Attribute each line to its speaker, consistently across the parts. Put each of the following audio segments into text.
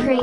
Speaker 1: crazy.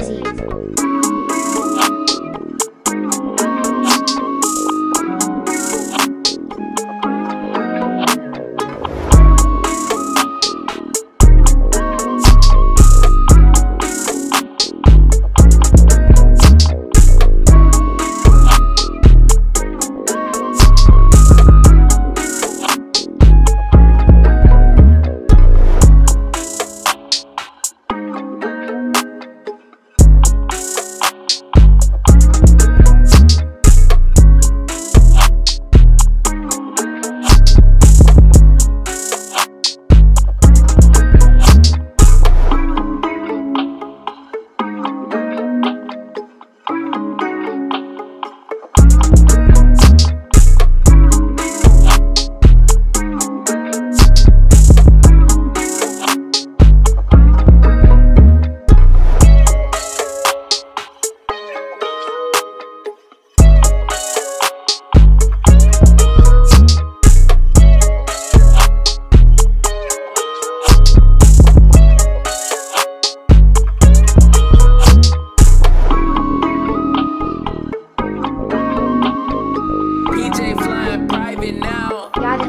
Speaker 1: Gotta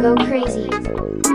Speaker 1: go crazy.